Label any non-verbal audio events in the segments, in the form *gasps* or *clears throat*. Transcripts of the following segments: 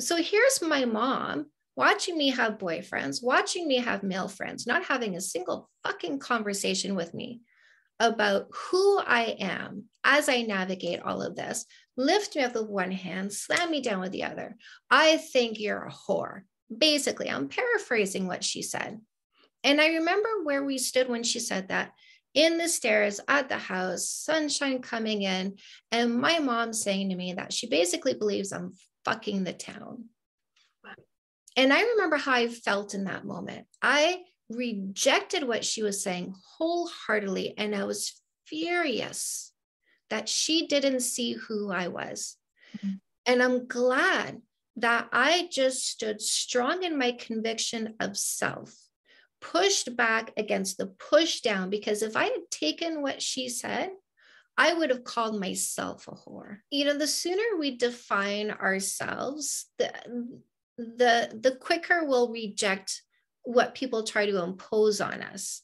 So here's my mom watching me have boyfriends, watching me have male friends, not having a single fucking conversation with me about who I am as I navigate all of this. Lift me up with one hand, slam me down with the other. I think you're a whore. Basically, I'm paraphrasing what she said. And I remember where we stood when she said that in the stairs at the house, sunshine coming in, and my mom saying to me that she basically believes I'm fucking the town. And I remember how I felt in that moment. I rejected what she was saying wholeheartedly, and I was furious that she didn't see who I was. Mm-hmm. And I'm glad that I just stood strong in my conviction of self pushed back against the push down because if I had taken what she said, I would have called myself a whore. You know, the sooner we define ourselves, the the the quicker we'll reject what people try to impose on us.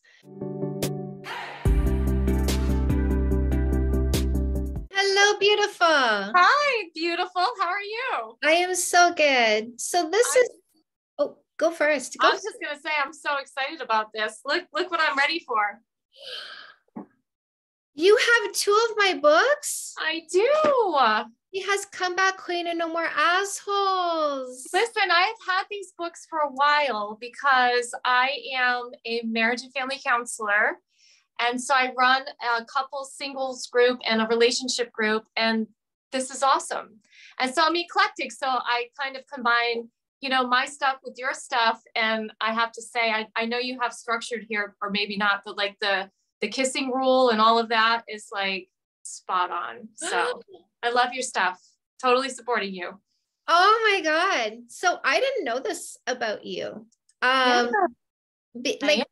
Hello, beautiful. Hi, beautiful. How are you? I am so good. So this I- is oh, Go first. Go I was just gonna say I'm so excited about this. Look, look what I'm ready for. You have two of my books? I do. He has Comeback Queen and No More Assholes. Listen, I've had these books for a while because I am a marriage and family counselor. And so I run a couple singles group and a relationship group, and this is awesome. And so I'm eclectic. So I kind of combine you know my stuff with your stuff and i have to say I, I know you have structured here or maybe not but like the the kissing rule and all of that is like spot on so *gasps* i love your stuff totally supporting you oh my god so i didn't know this about you um yeah. like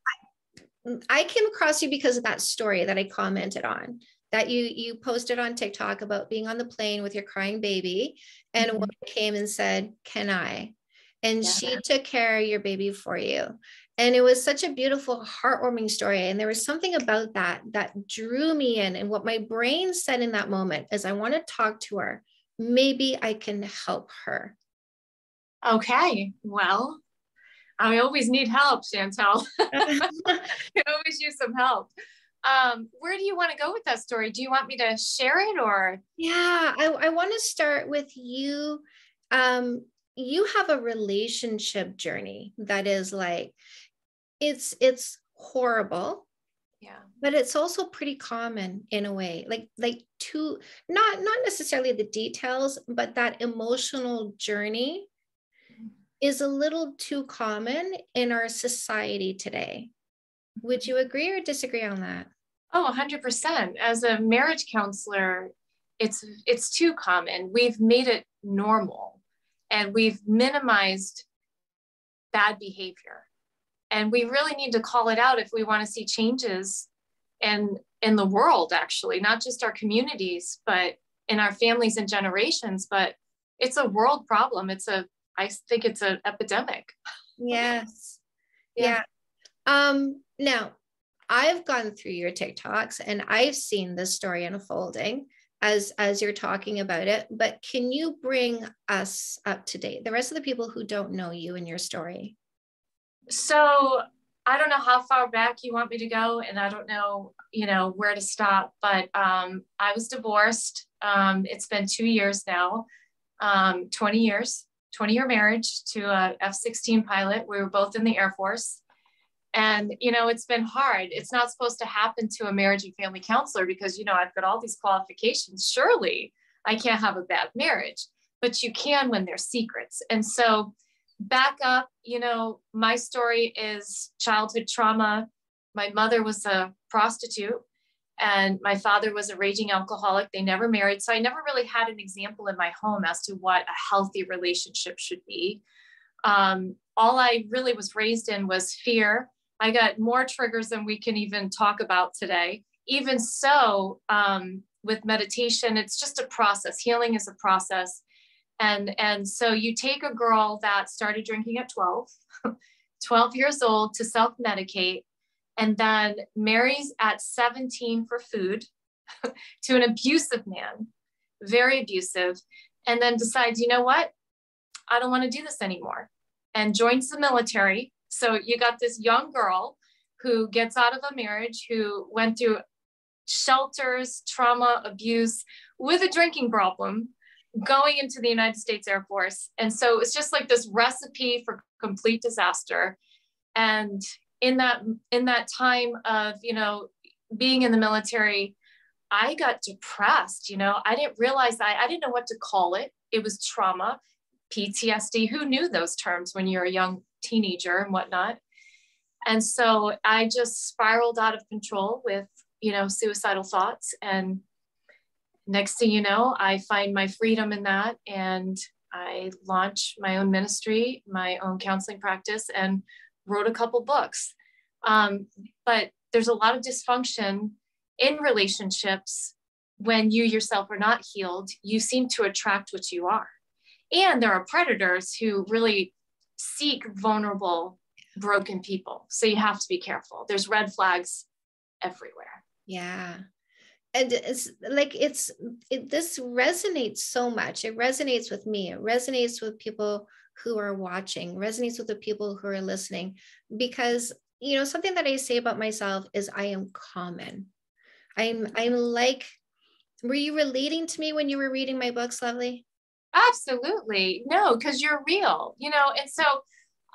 I, I came across you because of that story that i commented on that you you posted on TikTok about being on the plane with your crying baby and mm-hmm. one came and said, "Can I?" and yeah. she took care of your baby for you and it was such a beautiful heartwarming story and there was something about that that drew me in and what my brain said in that moment is i want to talk to her. Maybe i can help her. Okay well i always need help chantal. *laughs* I always use some help. Um, where do you want to go with that story? Do you want me to share it or? Yeah i, I want to start with you. Um, you have a relationship journey that is like it's it's horrible. Yeah. But it's also pretty common in a way like like to not not necessarily the details but that emotional journey mm-hmm. is a little too common in our society today. Mm-hmm. Would you agree or disagree on that? Oh 100% as a marriage counselor it's it's too common. We've made it normal and we've minimized bad behavior and we really need to call it out if we want to see changes in in the world actually not just our communities but in our families and generations. But it's a world problem. It's a i think it's an epidemic. Yes. Yeah. yeah. Um now i've gone through your tiktoks and i've seen this story unfolding as as you're talking about it. But can you bring us up to date the rest of the people who don't know you and your story so i don't know how far back you want me to go and i don't know you know where to stop but um, i was divorced um, it's been two years now um, 20 years 20 year marriage to a f-16 pilot we were both in the air force and, you know, it's been hard. It's not supposed to happen to a marriage and family counselor because, you know, I've got all these qualifications. Surely I can't have a bad marriage, but you can when there's secrets. And so, back up, you know, my story is childhood trauma. My mother was a prostitute and my father was a raging alcoholic. They never married. So I never really had an example in my home as to what a healthy relationship should be. Um, all I really was raised in was fear I got more triggers than we can even talk about today. Even so, um, with meditation, it's just a process. Healing is a process. And, and so you take a girl that started drinking at 12, *laughs* 12 years old to self medicate, and then marries at 17 for food *laughs* to an abusive man, very abusive, and then decides, you know what? I don't want to do this anymore and joins the military. So you got this young girl who gets out of a marriage, who went through shelters, trauma, abuse with a drinking problem, going into the United States Air Force. And so it's just like this recipe for complete disaster. And in that in that time of, you know, being in the military, I got depressed, you know. I didn't realize I, I didn't know what to call it. It was trauma, PTSD. Who knew those terms when you're a young teenager and whatnot? And so I just spiraled out of control with, you know, suicidal thoughts. And next thing you know, I find my freedom in that. And I launch my own ministry, my own counseling practice, and wrote a couple books. Um, but there's a lot of dysfunction in relationships when you yourself are not healed. You seem to attract what you are. And there are predators who really seek vulnerable, broken people. So you have to be careful. There's red flags everywhere. Yeah. And it's like it's it, this resonates so much. It resonates with me. It resonates with people who are watching, resonates with the people who are listening because you know something that I say about myself is I am common. I'm I'm like were you relating to me when you were reading my books, Lovely? Absolutely. No, because you're real, you know, and so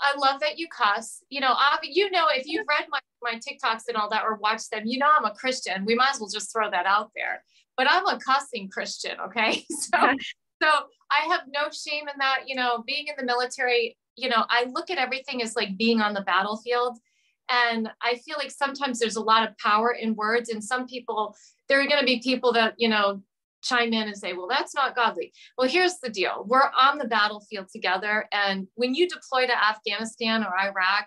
I love that you cuss. You know, I, you know, if you've read my, my TikToks and all that or watched them, you know I'm a Christian. We might as well just throw that out there. But I'm a cussing Christian, okay? *laughs* So so I have no shame in that, you know, being in the military, you know, I look at everything as like being on the battlefield. And I feel like sometimes there's a lot of power in words, and some people, there are going to be people that, you know, chime in and say, well, that's not godly. Well, here's the deal we're on the battlefield together. And when you deploy to Afghanistan or Iraq,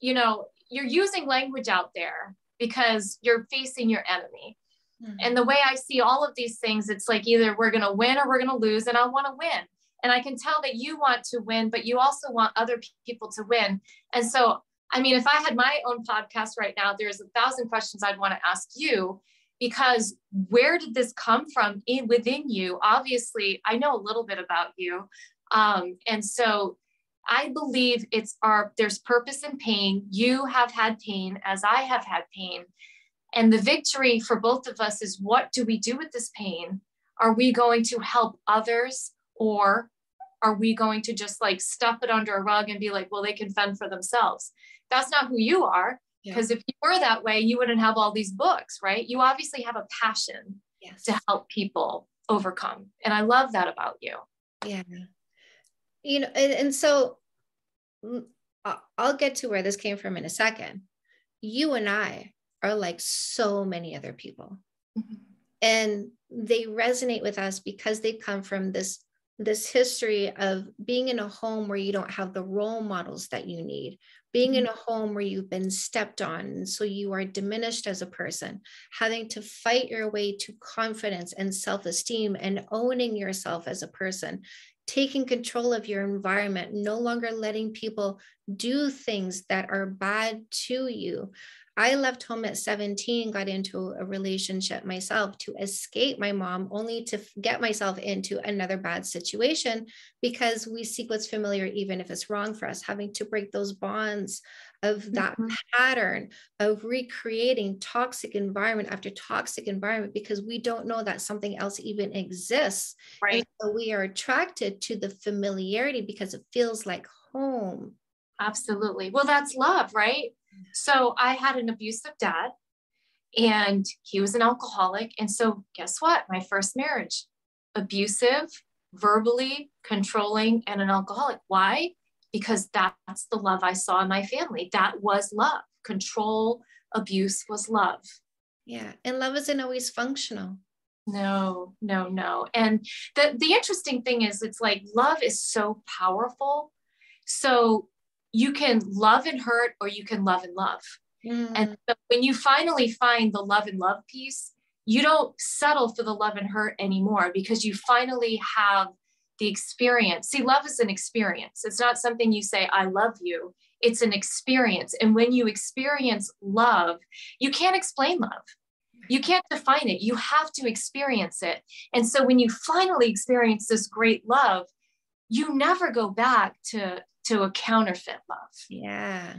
you know, you're using language out there because you're facing your enemy. Mm-hmm. And the way I see all of these things, it's like either we're going to win or we're going to lose, and I want to win. And I can tell that you want to win, but you also want other people to win. And so, I mean, if I had my own podcast right now, there's a thousand questions I'd want to ask you because where did this come from in, within you? Obviously, I know a little bit about you. Um, and so I believe it's our, there's purpose in pain. You have had pain as I have had pain. And the victory for both of us is what do we do with this pain? Are we going to help others or are we going to just like stuff it under a rug and be like, well, they can fend for themselves? That's not who you are. Because yeah. if you were that way, you wouldn't have all these books, right? You obviously have a passion yes. to help people overcome. And I love that about you. Yeah. You know, and, and so mm, I'll get to where this came from in a second. You and I are like so many other people. Mm-hmm. And they resonate with us because they come from this this history of being in a home where you don't have the role models that you need being in mm-hmm. a home where you've been stepped on and so you are diminished as a person having to fight your way to confidence and self-esteem and owning yourself as a person taking control of your environment no longer letting people do things that are bad to you I left home at 17, got into a relationship myself to escape my mom, only to get myself into another bad situation because we seek what's familiar, even if it's wrong for us, having to break those bonds of that mm-hmm. pattern of recreating toxic environment after toxic environment because we don't know that something else even exists. Right. And so we are attracted to the familiarity because it feels like home. Absolutely. Well, that's love, right? So I had an abusive dad and he was an alcoholic. And so, guess what? My first marriage, abusive, verbally controlling, and an alcoholic. Why? Because that's the love I saw in my family. That was love. Control, abuse was love. Yeah. And love isn't always functional. No, no, no. And the, the interesting thing is, it's like love is so powerful. So you can love and hurt or you can love and love. Mm. And so when you finally find the love and love piece, you don't settle for the love and hurt anymore because you finally have the experience. See, love is an experience. It's not something you say, I love you. It's an experience. And when you experience love, you can't explain love. You can't define it. You have to experience it. And so when you finally experience this great love, you never go back to to a counterfeit love. Yeah.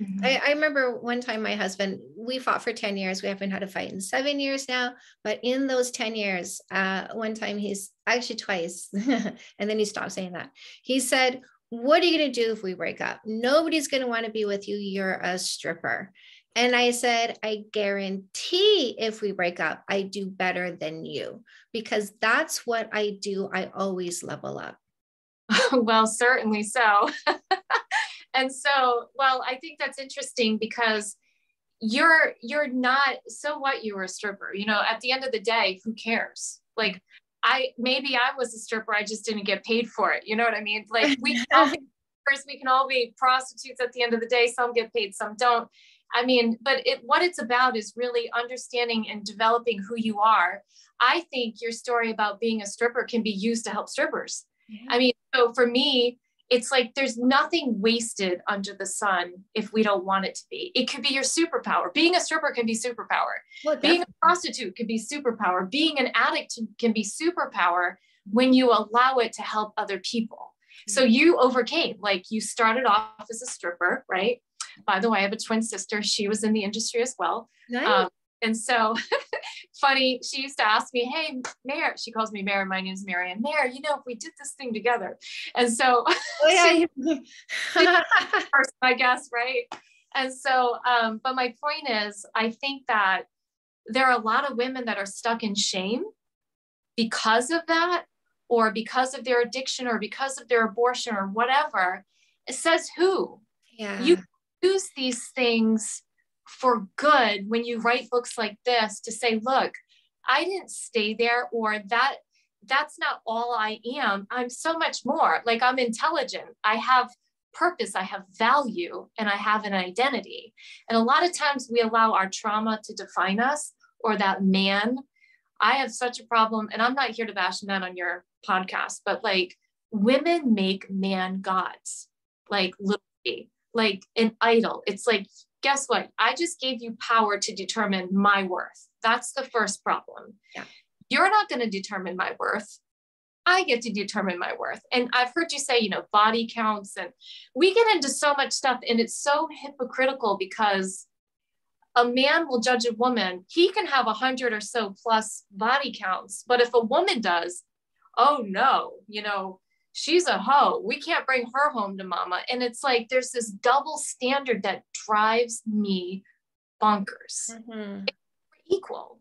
Mm-hmm. I, I, remember one time my husband, we fought for 10 years. We haven't had a fight in seven years now. But in those 10 years, uh, one time he's actually twice, *laughs* and then he stopped saying that. He said, What are you going to do if we break up? Nobody's going to want to be with you. You're a stripper. And I said, I guarantee if we break up, I do better than you because that's what I do. I always level up. *laughs* well, certainly so. *laughs* and so, well, I think that's interesting because you're you're not so what you were a stripper you know at the end of the day who cares? Like i maybe i was a stripper i just didn't get paid for it you know what i mean? Like we can all be *laughs* first we can all be prostitutes at the end of the day some get paid some don't. I mean but it what it's about is really understanding and developing who you are. I think your story about being a stripper can be used to help strippers yeah. i mean so for me it's like there's nothing wasted under the sun if we don't want it to be. It could be your superpower. Being a stripper can be superpower. Well, Being a prostitute can be superpower. Being an addict can be superpower when you allow it to help other people. So mm-hmm. you overcame, like you started off as a stripper, right? By the way, I have a twin sister. She was in the industry as well. Nice. Um, and so *laughs* funny, she used to ask me, Hey, Mayor, she calls me Mayor. My name's Marion. Mayor, you know, if we did this thing together. And so, *laughs* oh, yeah. person, I guess, right? And so, um, but my point is, I think that there are a lot of women that are stuck in shame because of that, or because of their addiction, or because of their abortion, or whatever. It says who? Yeah. You use these things for good when you write books like this to say, look, I didn't stay there or that that's not all I am. I'm so much more. Like I'm intelligent. I have purpose, I have value, and I have an identity. And a lot of times we allow our trauma to define us or that man. I have such a problem, and I'm not here to bash men on your podcast, but like women make man gods, like literally, like an idol. It's like guess what? I just gave you power to determine my worth. That's the first problem. Yeah. You're not going to determine my worth. I get to determine my worth. And I've heard you say, you know, body counts, and we get into so much stuff, and it's so hypocritical because a man will judge a woman. He can have a hundred or so plus body counts, but if a woman does, oh no, you know, she's a hoe. We can't bring her home to mama. And it's like there's this double standard that drives me bonkers. Mm-hmm. equal.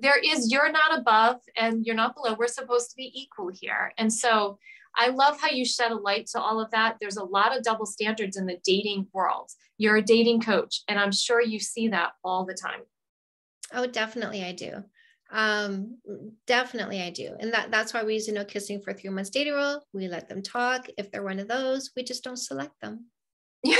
There is, you're not above and you're not below. We're supposed to be equal here. And so I love how you shed a light to all of that. There's a lot of double standards in the dating world. You're a dating coach, and I'm sure you see that all the time. Oh, definitely, I do. Um, definitely I do. And that, that's why we use a no kissing for three months dating rule. We let them talk. If they're one of those, we just don't select them. *laughs* Yeah,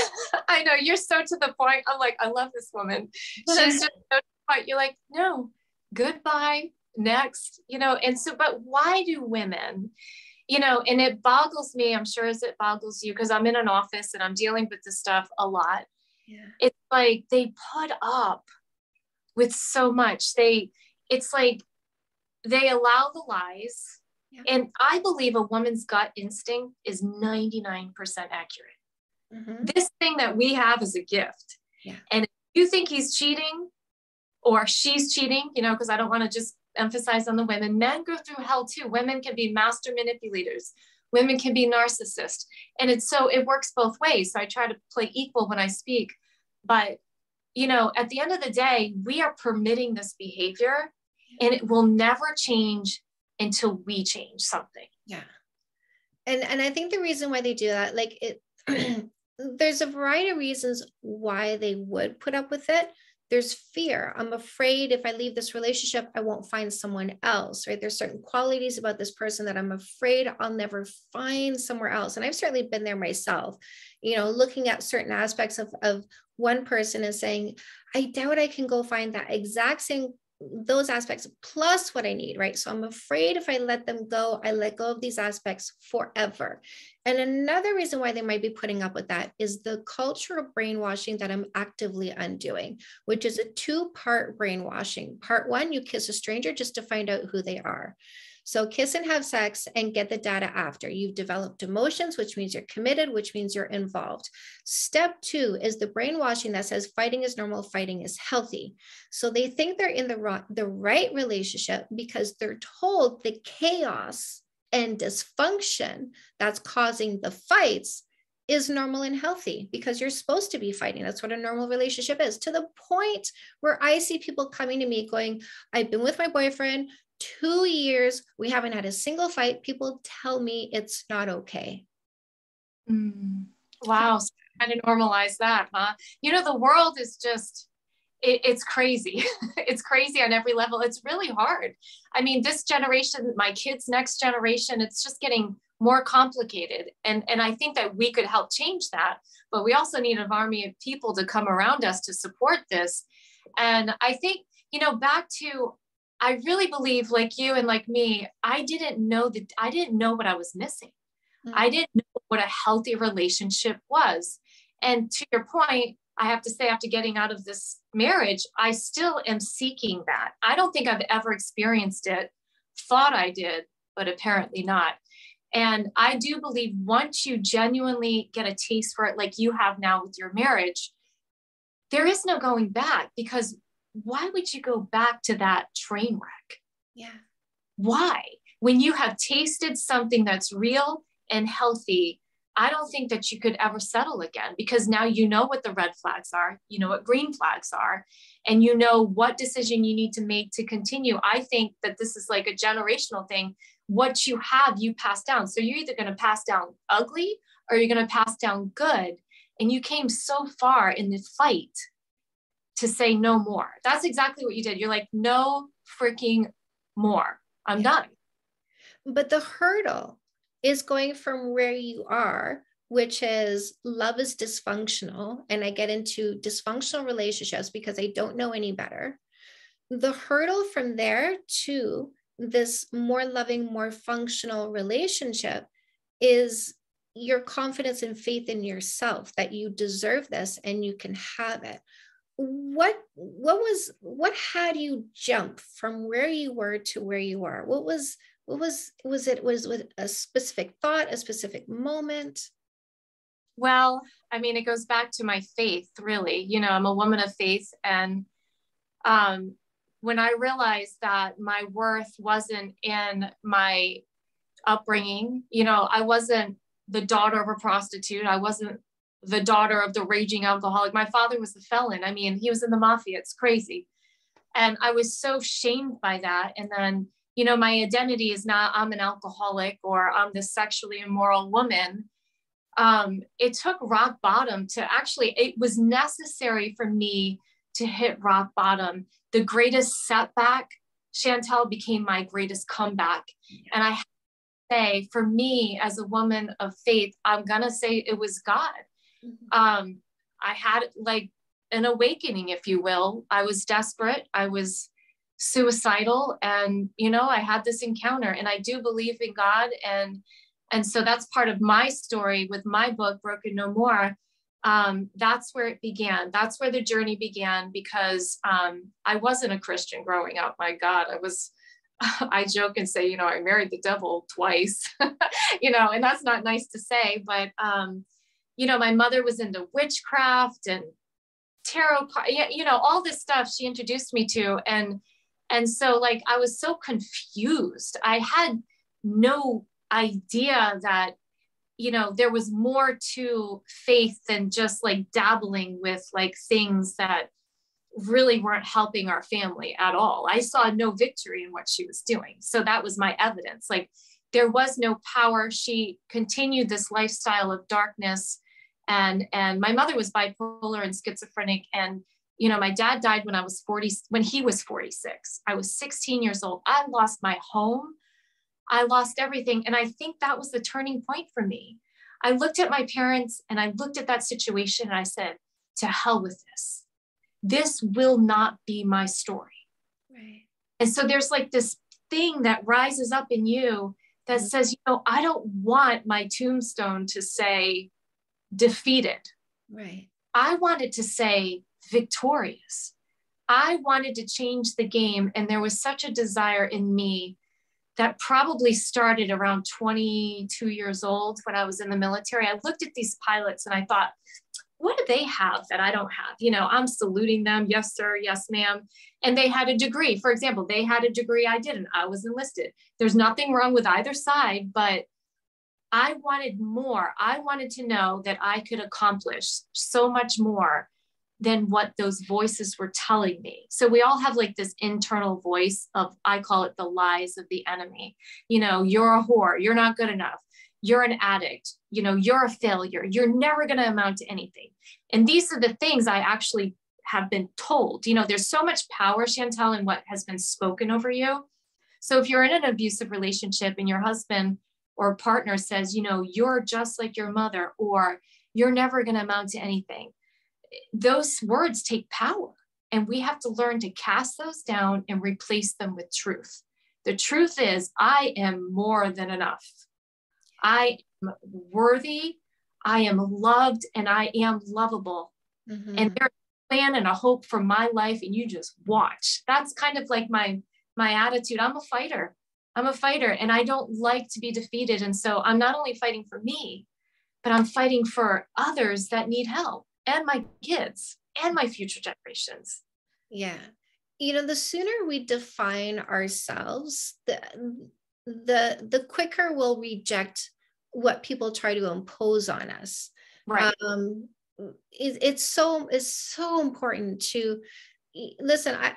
I know. You're so to the point. I'm like, I love this woman. She's just *laughs* so to the point. You're like, no, goodbye, next, you know, and so, but why do women, you know, and it boggles me, I'm sure as it boggles you, because I'm in an office and I'm dealing with this stuff a lot. Yeah. It's like they put up with so much. They, it's like they allow the lies. Yeah. And I believe a woman's gut instinct is 99% accurate. Mm-hmm. This thing that we have is a gift. Yeah. And if you think he's cheating or she's cheating, you know, because I don't want to just emphasize on the women, men go through hell too. Women can be master manipulators. Women can be narcissists. And it's so it works both ways. So I try to play equal when I speak. But you know, at the end of the day, we are permitting this behavior and it will never change until we change something. Yeah. And and I think the reason why they do that, like it *clears throat* there's a variety of reasons why they would put up with it. There's fear. I'm afraid if I leave this relationship, I won't find someone else, right? There's certain qualities about this person that I'm afraid I'll never find somewhere else. And I've certainly been there myself, you know, looking at certain aspects of, of one person and saying, I doubt I can go find that exact same those aspects plus what I need, right? So I'm afraid if I let them go, I let go of these aspects forever. And another reason why they might be putting up with that is the cultural brainwashing that I'm actively undoing, which is a two part brainwashing. Part one, you kiss a stranger just to find out who they are. So kiss and have sex and get the data after. You've developed emotions, which means you're committed, which means you're involved. Step two is the brainwashing that says fighting is normal, fighting is healthy. So they think they're in the, right, the right relationship because they're told the chaos and dysfunction that's causing the fights is normal and healthy because you're supposed to be fighting. That's what a normal relationship is. To the point where I see people coming to me going, I've been with my boyfriend two years, we haven't had a single fight. People tell me it's not okay. Mm. Wow. So kind of normalize that, huh? You know, the world is just, it, it's crazy. *laughs* it's crazy on every level. It's really hard. I mean, this generation, my kids' next generation, it's just getting more complicated. And, and I think that we could help change that. But we also need an army of people to come around us to support this. And I think, you know, back to, I really believe, like you and like me, I didn't know that I didn't know what I was missing. Mm-hmm. I didn't know what a healthy relationship was. And to your point, I have to say, after getting out of this marriage, I still am seeking that. I don't think I've ever experienced it, thought I did, but apparently not. And I do believe once you genuinely get a taste for it, like you have now with your marriage, there is no going back because why would you go back to that train wreck? Yeah. Why? When you have tasted something that's real and healthy, I don't think that you could ever settle again because now you know what the red flags are, you know what green flags are, and you know what decision you need to make to continue. I think that this is like a generational thing what you have, you pass down. So you're either going to pass down ugly or you're going to pass down good. And you came so far in the fight to say no more. That's exactly what you did. You're like, no freaking more. I'm yeah. done. But the hurdle is going from where you are, which is love is dysfunctional. And I get into dysfunctional relationships because I don't know any better. The hurdle from there to this more loving, more functional relationship is your confidence and faith in yourself that you deserve this and you can have it what what was what had you jump from where you were to where you are? What was what was was it was with a specific thought a specific moment? Well i mean it goes back to my faith really. You know i'm a woman of faith and um when I realized that my worth wasn't in my upbringing, you know, I wasn't the daughter of a prostitute. I wasn't the daughter of the raging alcoholic. My father was a felon. I mean, he was in the mafia. It's crazy. And I was so shamed by that. And then, you know, my identity is not I'm an alcoholic or I'm this sexually immoral woman. Um, it took rock bottom to actually, it was necessary for me to hit rock bottom the greatest setback, Chantal, became my greatest comeback. And I say, for me as a woman of faith, I'm gonna say it was God. Mm-hmm. Um, I had like an awakening, if you will. I was desperate. I was suicidal, and you know, I had this encounter. And I do believe in God, and and so that's part of my story with my book, Broken No More um, that's where it began. That's where the journey began because um, I wasn't a Christian growing up. My God, I was. *laughs* I joke and say, you know, I married the devil twice, *laughs* you know, and that's not nice to say, but um, you know, my mother was into witchcraft and tarot, you know, all this stuff she introduced me to, and and so like I was so confused. I had no idea that you know there was more to faith than just like dabbling with like things that really weren't helping our family at all. I saw no victory in what she was doing. So that was my evidence. Like there was no power. She continued this lifestyle of darkness and and my mother was bipolar and schizophrenic and you know my dad died when i was 40 when he was 46 i was 16 years old i lost my home I lost everything. And I think that was the turning point for me. I looked at my parents and I looked at that situation and I said, to hell with this. This will not be my story. Right. And so there's like this thing that rises up in you that mm-hmm. says, you know, I don't want my tombstone to say defeated. Right. I wanted to say victorious. I wanted to change the game. And there was such a desire in me that probably started around 22 years old when I was in the military. I looked at these pilots and I thought, what do they have that I don't have? You know, I'm saluting them. Yes, sir. Yes, ma'am. And they had a degree. For example, they had a degree I didn't. I was enlisted. There's nothing wrong with either side, but I wanted more. I wanted to know that I could accomplish so much more than what those voices were telling me. So we all have like this internal voice of, I call it the lies of the enemy. You know, you're a whore, you're not good enough, you're an addict, you know, you're a failure, you're never going to amount to anything. And these are the things I actually have been told. You know, there's so much power, Chantal, in what has been spoken over you. So if you're in an abusive relationship and your husband or partner says, you know, you're just like your mother, or you're never going to amount to anything those words take power and we have to learn to cast those down and replace them with truth. The truth is, I am more than enough. I am worthy, I am loved, and I am lovable. Mm-hmm. And there's a plan and a hope for my life, and you just watch. That's kind of like my my attitude. I'm a fighter. I'm a fighter, and I don't like to be defeated. And so I'm not only fighting for me, but I'm fighting for others that need help and my kids and my future generations. Yeah. You know, the sooner we define ourselves, the the the quicker we'll reject what people try to impose on us. Right. Um, it, it's so it's so important to listen. I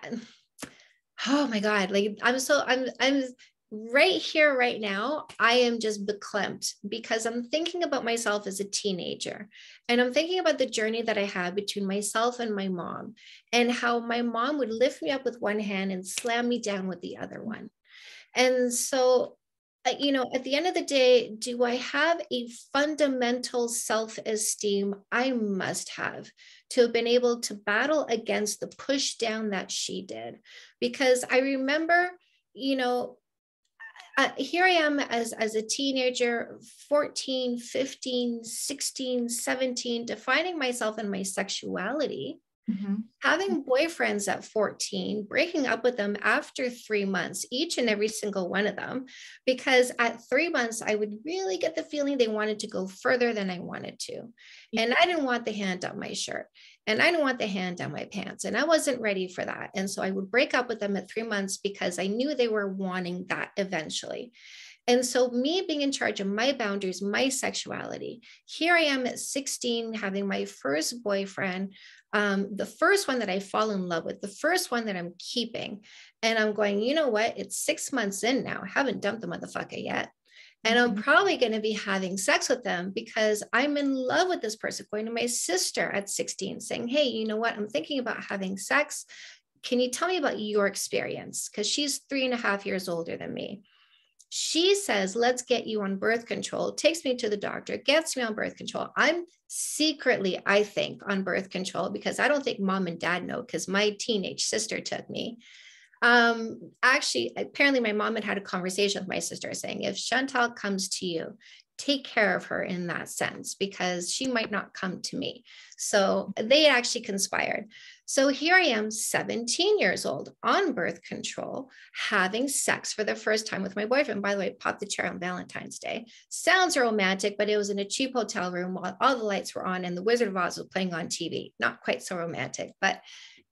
*sighs* oh my god, like I'm so I'm I'm right here, right now, I am just verklempt because I'm thinking about myself as a teenager. And I'm thinking about the journey that I had between myself and my mom, and how my mom would lift me up with one hand and slam me down with the other one. And so, uh, you know, at the end of the day, do I have a fundamental self esteem? I must have to have been able to battle against the push down that she did. Because I remember, you know, uh, here I am as, as a teenager, 14, 15, 16, 17, defining myself and my sexuality, mm-hmm. having boyfriends at 14, breaking up with them after three months, each and every single one of them, because at three months, I would really get the feeling they wanted to go further than I wanted to. And I didn't want the hand on my shirt and I didn't want the hand on my pants. And I wasn't ready for that. And so I would break up with them at three months because I knew they were wanting that eventually. And so, me being in charge of my boundaries, my sexuality, here I am at 16, having my first boyfriend, um, the first one that I fall in love with, the first one that I'm keeping. And I'm going, you know what? It's six months in now. I haven't dumped the motherfucker yet. And I'm mm-hmm. probably going to be having sex with them because I'm in love with this person, going to my sister at 16 saying, Hey, you know what? I'm thinking about having sex. Can you tell me about your experience? Because she's three and a half years older than me. She says, Let's get you on birth control, takes me to the doctor, gets me on birth control. I'm secretly, I think, on birth control because I don't think mom and dad know because my teenage sister took me. Um, actually, apparently, my mom had had a conversation with my sister saying, if Chantal comes to you, take care of her in that sense because she might not come to me. So they actually conspired. So here I am, 17 years old, on birth control, having sex for the first time with my boyfriend. By the way, popped the chair on Valentine's Day. Sounds romantic, but it was in a cheap hotel room while all the lights were on and the Wizard of Oz was playing on TV. Not quite so romantic, but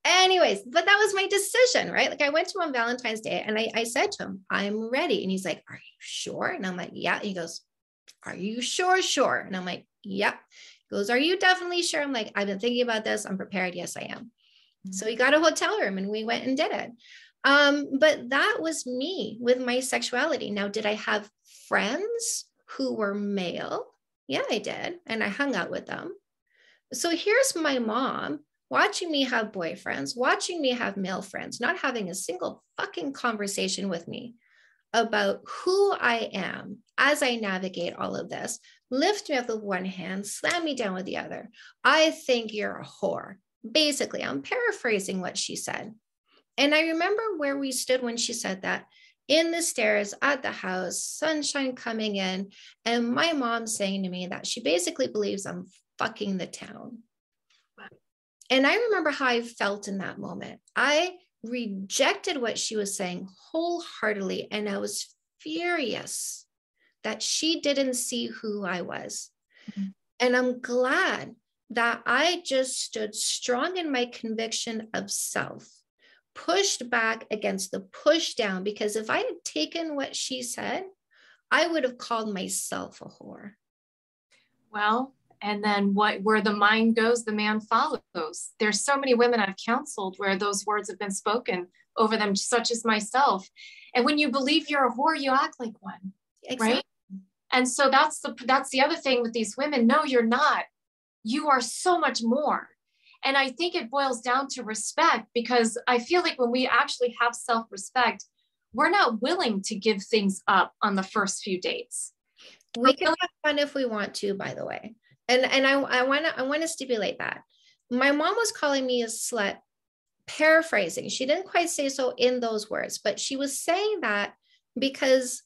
anyways, but that was my decision, right? Like I went to him on Valentine's Day and I, I said to him, I'm ready. And he's like, Are you sure? And I'm like, Yeah. he goes, Are you sure? Sure. And I'm like, Yep. He goes, Are you definitely sure? I'm like, I've been thinking about this. I'm prepared. Yes, I am. So we got a hotel room and we went and did it. Um, but that was me with my sexuality. Now, did I have friends who were male? Yeah, I did. And I hung out with them. So here's my mom watching me have boyfriends, watching me have male friends, not having a single fucking conversation with me about who I am as I navigate all of this, lift me up with one hand, slam me down with the other. I think you're a whore. Basically, I'm paraphrasing what she said. And I remember where we stood when she said that in the stairs at the house, sunshine coming in, and my mom saying to me that she basically believes I'm fucking the town. And I remember how I felt in that moment. I rejected what she was saying wholeheartedly, and I was furious that she didn't see who I was. Mhm. And I'm glad that I just stood strong in my conviction of self, pushed back against the push down, because if I had taken what she said, I would have called myself a whore. Well, and then what where the mind goes, the man follows. There's so many women I've counseled where those words have been spoken over them, such as myself. And when you believe you're a whore, you act like one. Exactly. And so that's the that's the other thing with these women. No, you're not. You are so much more. And I think it boils down to respect because I feel like when we actually have self-respect, we're not willing to give things up on the first few dates. We can have fun if we want to, by the way. And and I, I wanna I want to stipulate that. My mom was calling me a slut, paraphrasing. She didn't quite say so in those words, but she was saying that because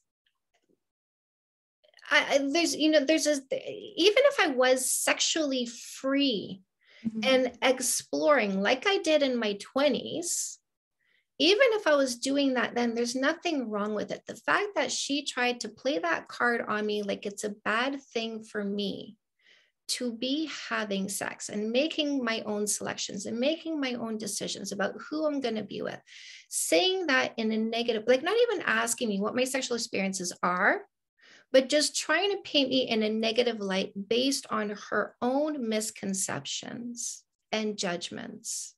I, I there's you know there's a even if I was sexually free mm-hmm. and exploring like I did in my 20s, even if I was doing that then, there's nothing wrong with it. The fact that she tried to play that card on me like it's a bad thing for me to be having sex and making my own selections and making my own decisions about who I'm going to be with, saying that in a negative, like not even asking me what my sexual experiences are, but just trying to paint me in a negative light based on her own misconceptions and judgments.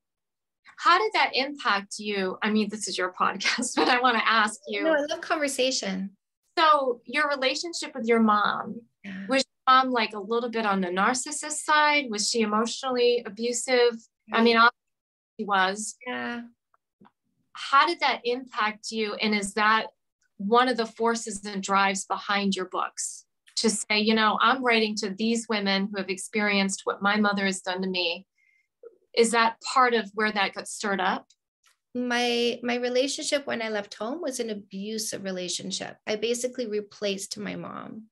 How did that impact you? I mean, this is your podcast, *laughs* but I want to ask you. No, I love conversation. So, your relationship with your mom, Yeah. was your mom like a little bit on the narcissist side? Was she emotionally abusive? I mean, obviously she was. yeah. How did that impact you? And is that one of the forces and drives behind your books to say, you know, I'm writing to these women who have experienced what my mother has done to me? Is that part of where that got stirred up? my my relationship when i left home was an abusive relationship i basically replaced my mom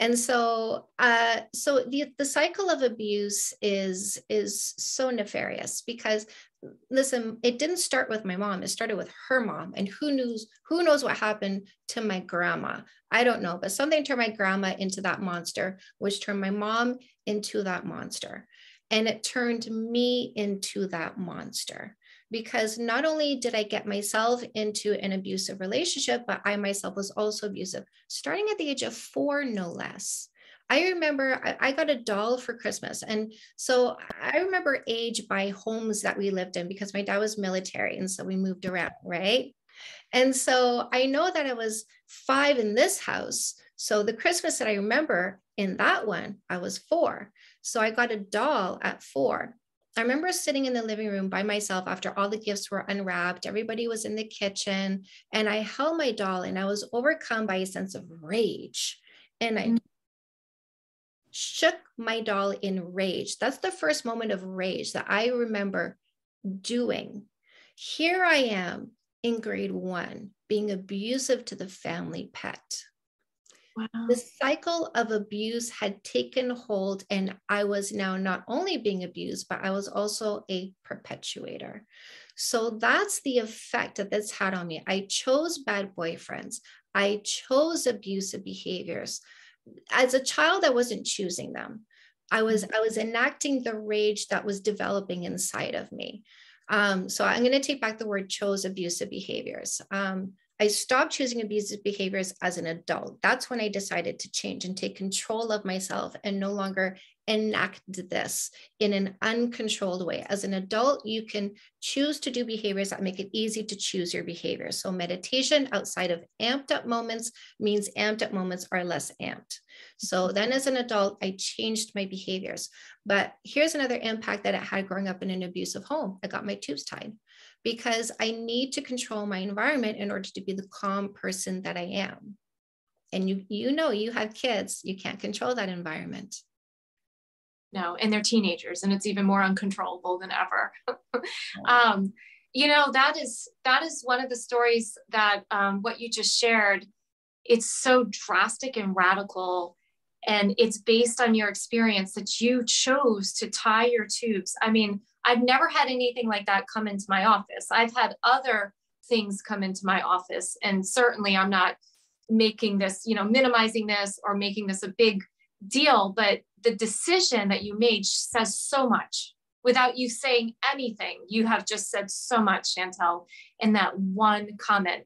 and so uh so the the cycle of abuse is is so nefarious because listen it didn't start with my mom it started with her mom and who knows who knows what happened to my grandma. I don't know but something turned my grandma into that monster which turned my mom into that monster. And it turned me into that monster. Because not only did I get myself into an abusive relationship, but I myself was also abusive, starting at the age of four, no less. I remember I, I got a doll for Christmas. And so I remember age by homes that we lived in because my dad was military. And so we moved around, right? And so I know that I was five in this house. So the Christmas that I remember in that one, I was four. So I got a doll at four. I remember sitting in the living room by myself after all the gifts were unwrapped. Everybody was in the kitchen, and I held my doll and I was overcome by a sense of rage. And I. shook my doll in rage. That's the first moment of rage that I remember doing. Here I am in grade one, being abusive to the family pet Wow. the cycle of abuse had taken hold and i was now not only being abused but i was also a perpetuator so that's the effect that this had on me i chose bad boyfriends i chose abusive behaviors as a child i wasn't choosing them. I was i was enacting the rage that was developing inside of me. Um, so i'm going to take back the word chose abusive behaviors. Um, I stopped choosing abusive behaviors as an adult. That's when I decided to change and take control of myself and no longer enact this in an uncontrolled way. As an adult, you can choose to do behaviors that make it easy to choose your behavior. So, meditation outside of amped up moments means amped up moments are less amped. So, mm-hmm. then as an adult, I changed my behaviors. But here's another impact that it had growing up in an abusive home I got my tubes tied because I need to control my environment in order to be the calm person that I am. And you you know you have kids, you can't control that environment. No, and they're teenagers, and it's even more uncontrollable than ever. *laughs* um, you know, that is that is one of the stories that um, what you just shared. It's so drastic and radical, and it's based on your experience that you chose to tie your tubes. I mean, I've never had anything like that come into my office. I've had other things come into my office. And certainly I'm not making this, you know, minimizing this or making this a big deal, but the decision that you made says so much without you saying anything. You have just said so much, Chantal, in that one comment.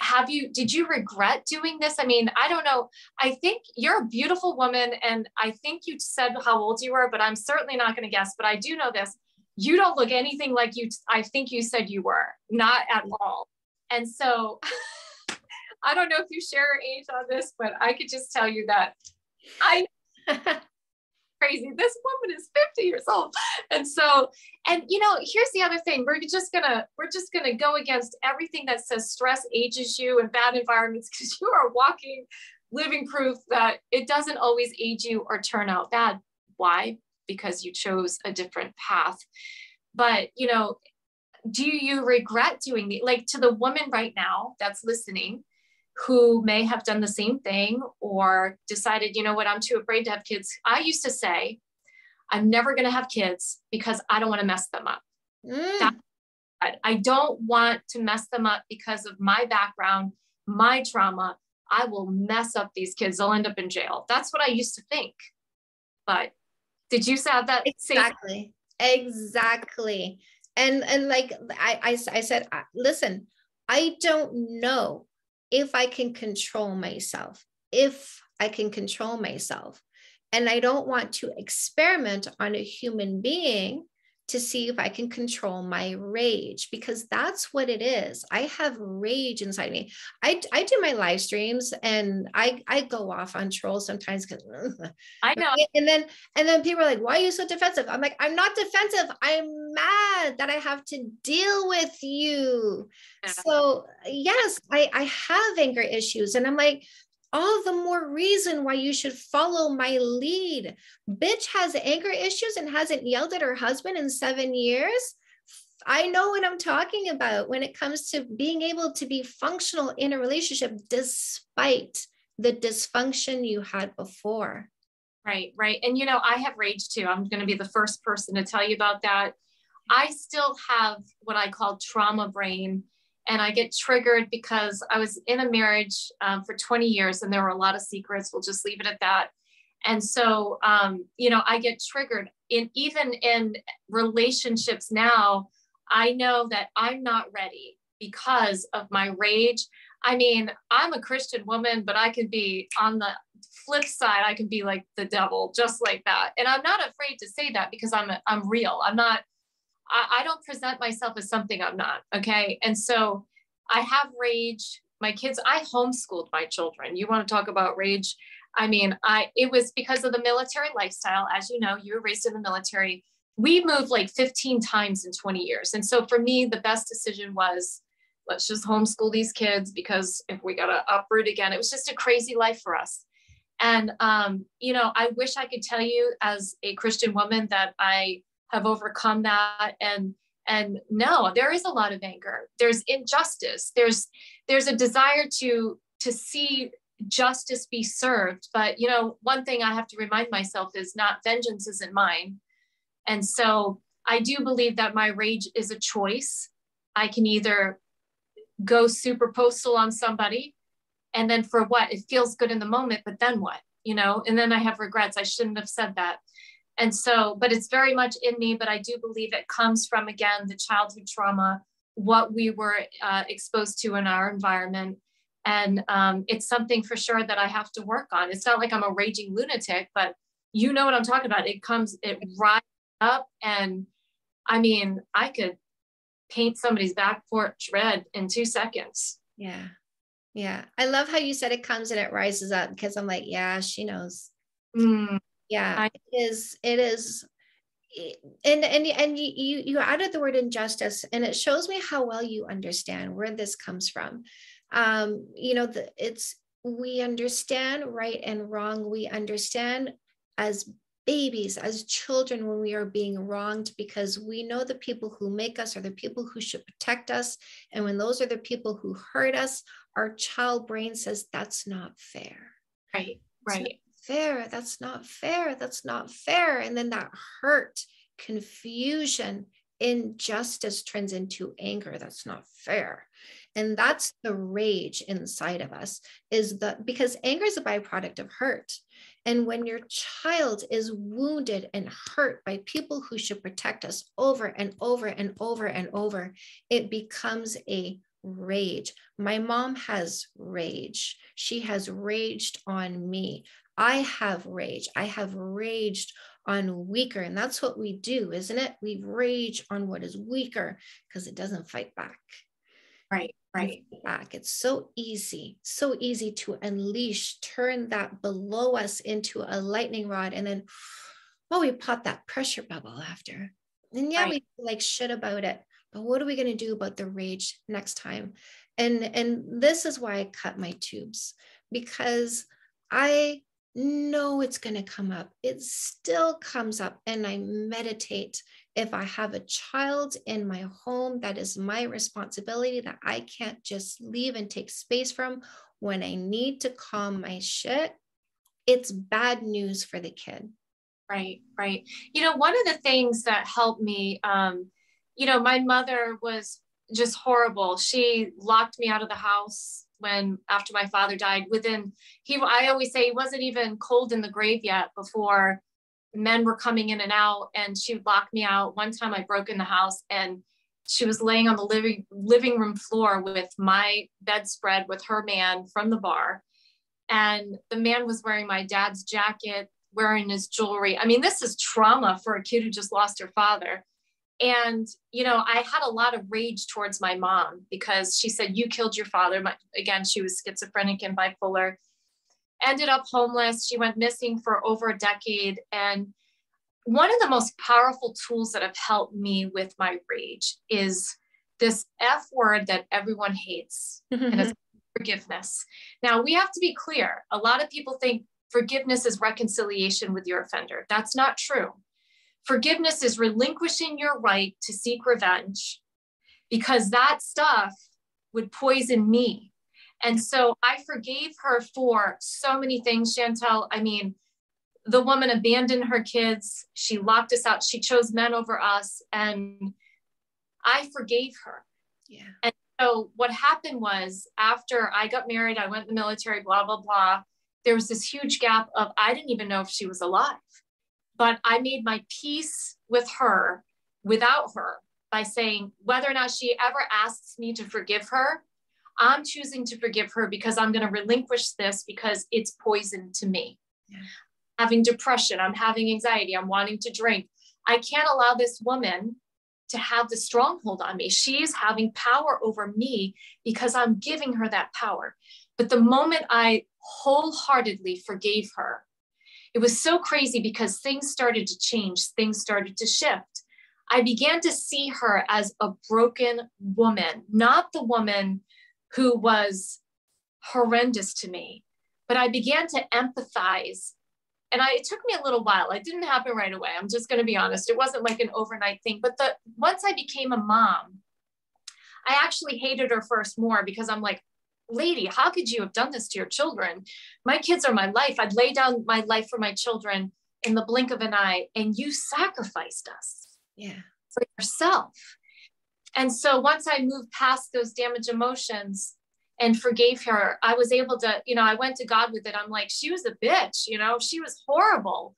Have you, did you regret doing this? I mean, I don't know. I think you're a beautiful woman, and I think you said how old you were, but I'm certainly not going to guess. But I do know this you don't look anything like you, I think you said you were, not at all. And so *laughs* I don't know if you share age on this, but I could just tell you that I *laughs* crazy. This woman is 50 years old. And so, and you know, here's the other thing. We're just gonna, we're just gonna go against everything that says stress ages you and bad environments *laughs* because you are walking living proof that it doesn't always age you or turn out bad. Why? Because you chose a different path. But you know, do you regret doing the like to the woman right now that's listening? Who may have done the same thing or decided, you know what, I'm too afraid to have kids. I used to say, I'm never going to have kids because I don't want to mess them up. Mm. I don't want to mess them up because of my background, my trauma. I will mess up these kids. They'll end up in jail. That's what I used to think. But did you say that? Exactly. Same? Exactly. And and like I, I I said, listen, I don't know if I can control myself, if I can control myself. And I don't want to experiment on a human being to see if I can control my rage because that's what it is. I have rage inside me. I, I do my live streams and I, I go off on trolls sometimes because *laughs* I know. And then and then people are like, why are you so defensive? I'm like, I'm not defensive. I'm that I have to deal with you. Yeah. So yes, I, I have anger issues. And I'm like, all the more reason why you should follow my lead. Bitch has anger issues and hasn't yelled at her husband in seven years. I know what I'm talking about when it comes to being able to be functional in a relationship despite the dysfunction you had before. Right, right. And you know, I have rage too. I'm going to be the first person to tell you about that. I still have what I call trauma brain and I get triggered because I was in a marriage um, for 20 years and there were a lot of secrets. We'll just leave it at that. And so, um, you know, I get triggered in even in relationships now. I know that I'm not ready because of my rage. I mean, I'm a Christian woman, but I can be on the flip side, I can be like the devil, just like that. And I'm not afraid to say that because I'm I'm real. I'm not I, I don't present myself as something I'm not. Okay. And so I have rage. My kids, I homeschooled my children. You want to talk about rage? I mean, I it was because of the military lifestyle. As you know, you were raised in the military. We moved like 15 times in 20 years. And so for me, the best decision was let's just homeschool these kids because if we got to uproot again, it was just a crazy life for us. And um, you know, I wish I could tell you as a Christian woman that I have overcome that. And and no there is a lot of anger. There's injustice. There's there's a desire to to see justice be served. But you know one thing i have to remind myself is not vengeance isn't mine. And so i do believe that my rage is a choice. I can either go super postal on somebody and then for what? It feels good in the moment but then what? You know and then i have regrets. I shouldn't have said that and so, but it's very much in me, but I do believe it comes from, again, the childhood trauma, what we were uh, exposed to in our environment. And um, it's something for sure that I have to work on. It's not like I'm a raging lunatic, but you know what I'm talking about. It comes, it rises up. And I mean, I could paint somebody's back porch red in two seconds. Yeah. Yeah. I love how you said it comes and it rises up because I'm like, yeah, she knows. Mm yeah I, it is it is and and and you you added the word injustice and it shows me how well you understand where this comes from. Um you know the, it's we understand right and wrong. We understand as babies as children when we are being wronged because we know the people who make us are the people who should protect us and when those are the people who hurt us our child brain says that's not fair. Right right fair. That's not fair. That's not fair. And then that hurt, confusion, injustice turns into anger. That's not fair. And that's the rage inside of us is the because anger is a byproduct of hurt. And when your child is wounded and hurt by people who should protect us over and over and over and over, it becomes a rage. My mom has rage. She has raged on me. I have rage. I have raged on weaker. And that's what we do, isn't it? We rage on what is weaker because it doesn't fight back. Right, right. Back. It's so easy, so easy to unleash, turn that below us into a lightning rod, and then, oh, we pop that pressure bubble after. And yeah, right. we like shit about it. But what are we going to do about the rage next time? And and this is why I cut my tubes because I know it's going to come up. It still comes up, and I meditate. If I have a child in my home, that is my responsibility that I can't just leave and take space from when I need to calm my shit. It's bad news for the kid. Right, right. You know, one of the things that helped me, um, you know, my mother was just horrible. She locked me out of the house when after my father died within he i always say he wasn't even cold in the grave yet before men were coming in and out and she would lock me out. One time i broke in the house and she was laying on the living living room floor with my bedspread with her man from the bar. And the man was wearing my dad's jacket wearing his jewelry. I mean this is trauma for a kid who just lost her father and you know i had a lot of rage towards my mom because she said you killed your father. My, again she was schizophrenic and bipolar. Ended up homeless. She went missing for over a decade. And one of the most powerful tools that have helped me with my rage is this f word that everyone hates and it's *laughs* forgiveness. Now we have to be clear. A lot of people think forgiveness is reconciliation with your offender. That's not true Forgiveness is relinquishing your right to seek revenge because that stuff would poison me. And so I forgave her for so many things, Chantal. I mean, the woman abandoned her kids. She locked us out. She chose men over us. And I forgave her. Yeah. And so what happened was after I got married, I went in the military, blah, blah, blah. There was this huge gap of I didn't even know if she was alive. But I made my peace with her without her by saying whether or not she ever asks me to forgive her, I'm choosing to forgive her because I'm going to relinquish this because it's poison to me. Yeah. Having depression, I'm having anxiety, I'm wanting to drink. I can't allow this woman to have the stronghold on me. She's having power over me because I'm giving her that power. But the moment I wholeheartedly forgave her, it was so crazy because things started to change, things started to shift. I began to see her as a broken woman, not the woman who was horrendous to me, but I began to empathize. And I, it took me a little while. It didn't happen right away. I'm just going to be honest. It wasn't like an overnight thing. But the once I became a mom, I actually hated her first more because I'm like, lady, how could you have done this to your children? My kids are my life. I'd lay down my life for my children in the blink of an eye, and you sacrificed us. Yeah. For yourself. And so once I moved past those damaged emotions and forgave her, I was able to, you know, I went to God with it. I'm like, she was a bitch, you know, she was horrible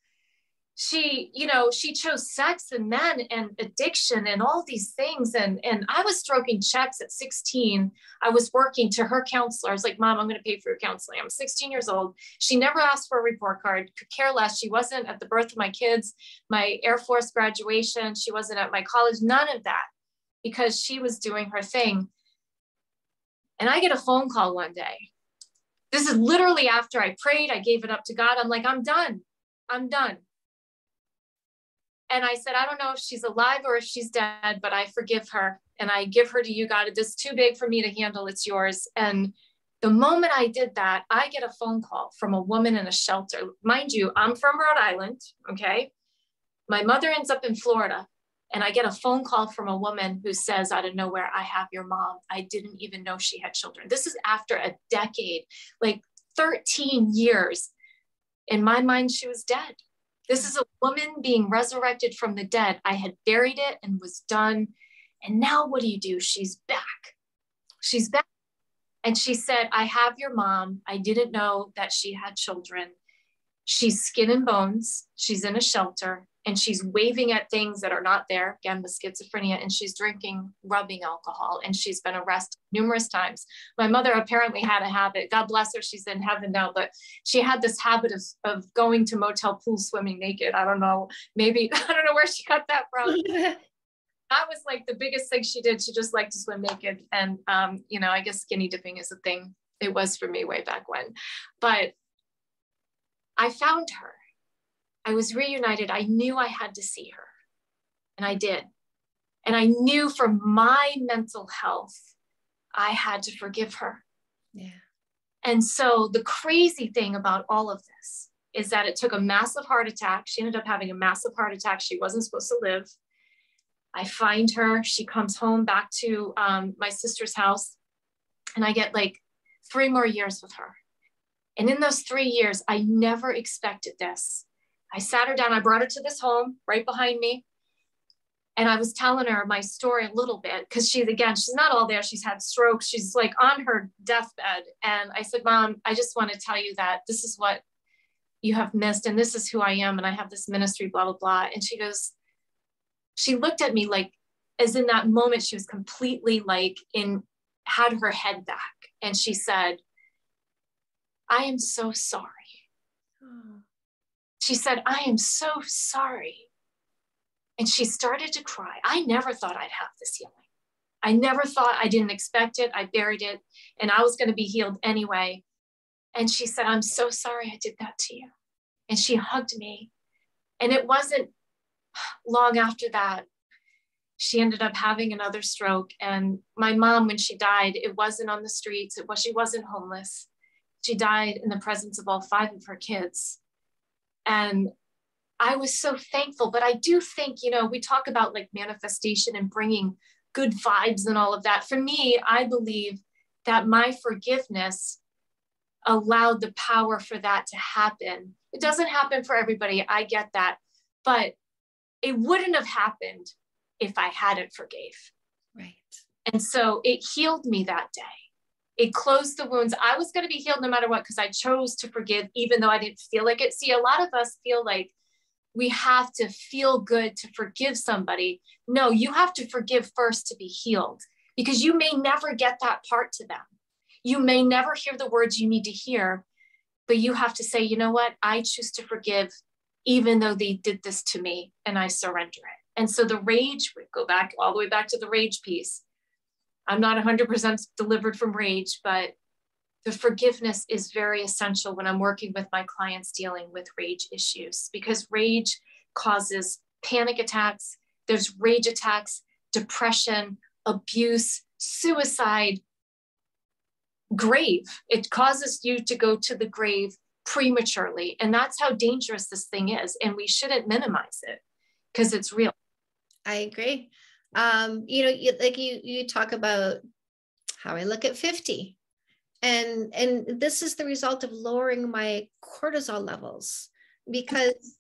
she you know she chose sex and men and addiction and all these things. And and i was stroking checks at 16 i was working to her counselor. I was like mom i'm going to pay for your counseling. I'm 16 years old. She never asked for a report card. Could care less. She wasn't at the birth of my kids my air force graduation. She wasn't at my college. None of that. Because she was doing her thing. And i get a phone call one day. This is literally after i prayed. I gave it up to god. I'm like i'm done. I'm done and I said, I don't know if she's alive or if she's dead, but I forgive her and I give her to you, God. Is too big for me to handle. It's yours. And the moment I did that, I get a phone call from a woman in a shelter. Mind you, I'm from Rhode Island. Okay. My mother ends up in Florida. And I get a phone call from a woman who says, out of nowhere, I have your mom. I didn't even know she had children. This is after a decade, like 13 years. In my mind, she was dead. This is a woman being resurrected from the dead. I had buried it and was done. And now what do you do? She's back. She's back. And she said, I have your mom. I didn't know that she had children. She's skin and bones. She's in a shelter and she's waving at things that are not there. Again with schizophrenia and she's drinking rubbing alcohol and she's been arrested numerous times. My mother apparently had a habit god bless her she's in heaven now but she had this habit of, of going to motel pools swimming naked. I don't know maybe *laughs* i don't know where she got that from. *laughs* That was like the biggest thing she did. She just liked to swim naked and um, you know i guess skinny dipping is a thing. It was for me way back when. But i found her I was reunited. I knew I had to see her, and I did. And I knew for my mental health, I had to forgive her. Yeah. And so the crazy thing about all of this is that it took a massive heart attack. She ended up having a massive heart attack. She wasn't supposed to live. I find her. She comes home back to um, my sister's house, and I get like three more years with her. And in those three years, I never expected this. I sat her down, I brought her to this home right behind me. And I was telling her my story a little bit because she's, again, she's not all there. She's had strokes. She's like on her deathbed. And I said, Mom, I just want to tell you that this is what you have missed. And this is who I am. And I have this ministry, blah, blah, blah. And she goes, she looked at me like, as in that moment, she was completely like in, had her head back. And she said, I am so sorry oh. She said, I am so sorry. And she started to cry. I never thought I'd have this healing. I never thought I didn't expect it. I buried it and I was going to be healed anyway. And she said, I'm so sorry I did that to you. And she hugged me. And it wasn't long after that, she ended up having another stroke. And my mom, when she died, it wasn't on the streets, it was she wasn't homeless. She died in the presence of all five of her kids. And I was so thankful. But I do think, you know, we talk about like manifestation and bringing good vibes and all of that. For me, I believe that my forgiveness allowed the power for that to happen. It doesn't happen for everybody. I get that. But it wouldn't have happened if I hadn't forgave. Right. And so it healed me that day it closed the wounds. I was going to be healed no matter what because I chose to forgive, even though I didn't feel like it. See, a lot of us feel like we have to feel good to forgive somebody. No, you have to forgive first to be healed because you may never get that part to them. You may never hear the words you need to hear, but you have to say, you know what? I choose to forgive, even though they did this to me, and I surrender it. And so the rage, we go back all the way back to the rage piece I'm not 100% delivered from rage, but the forgiveness is very essential when I'm working with my clients dealing with rage issues because rage causes panic attacks, there's rage attacks, depression, abuse, suicide, grave. It causes you to go to the grave prematurely. And that's how dangerous this thing is. And we shouldn't minimize it because it's real. I agree um, you know, you, like you you talk about how I look at 50. And and this is the result of lowering my cortisol levels because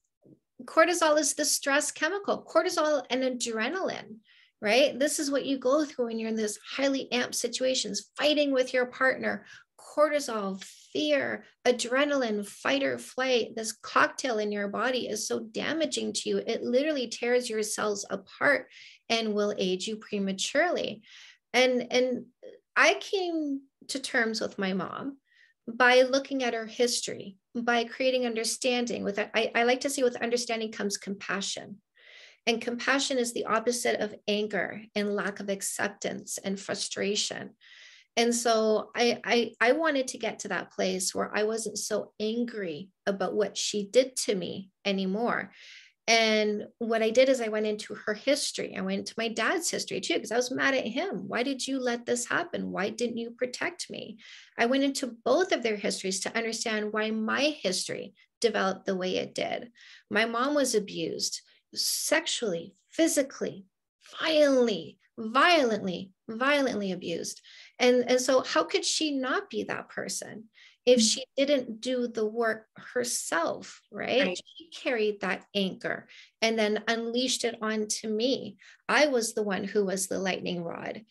cortisol is the stress chemical, cortisol and adrenaline, right? This is what you go through when you're in this highly amped situations, fighting with your partner, cortisol, fear, adrenaline, fight or flight, this cocktail in your body is so damaging to you. It literally tears your cells apart and will age you prematurely. And, and I came to terms with my mom by looking at her history, by creating understanding. With I, I like to say, with understanding comes compassion. And compassion is the opposite of anger and lack of acceptance and frustration. And so I, I, I wanted to get to that place where I wasn't so angry about what she did to me anymore. And what I did is I went into her history. I went into my dad's history too, because I was mad at him. Why did you let this happen? Why didn't you protect me? I went into both of their histories to understand why my history developed the way it did. My mom was abused sexually, physically, violently, violently, violently abused. And, and so, how could she not be that person? If mm. she didn't do the work herself, right? right? She carried that anchor and then unleashed it onto me. I was the one who was the lightning rod.